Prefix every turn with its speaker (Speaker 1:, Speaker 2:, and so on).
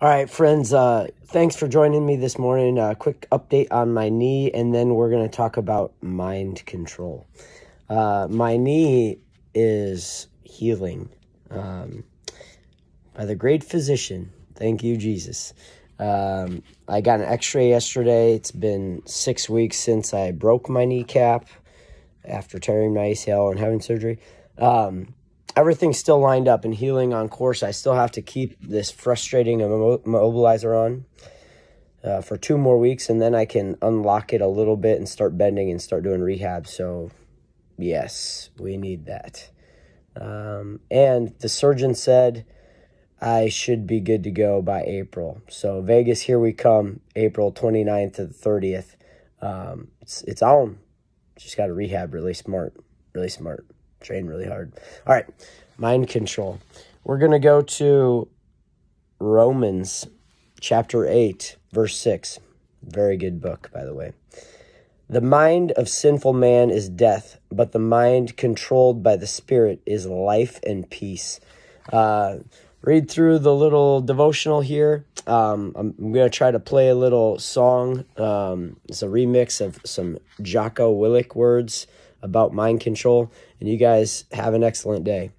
Speaker 1: All right, friends, uh, thanks for joining me this morning. A quick update on my knee, and then we're going to talk about mind control. Uh, my knee is healing um, by the great physician. Thank you, Jesus. Um, I got an x ray yesterday. It's been six weeks since I broke my kneecap after tearing my ACL and having surgery. Um, everything's still lined up and healing on course. I still have to keep this frustrating immobilizer on uh, for two more weeks, and then I can unlock it a little bit and start bending and start doing rehab. So, yes, we need that. Um, and the surgeon said I should be good to go by April. So, Vegas, here we come, April 29th to the 30th. Um, it's, it's on. Just got to rehab really smart, really smart train really hard. All right, mind control. We're going to go to Romans chapter 8, verse 6. Very good book, by the way. The mind of sinful man is death, but the mind controlled by the Spirit is life and peace. Uh, read through the little devotional here. Um, I'm, I'm going to try to play a little song. Um, it's a remix of some Jocko Willink words about mind control. And you guys have an excellent day.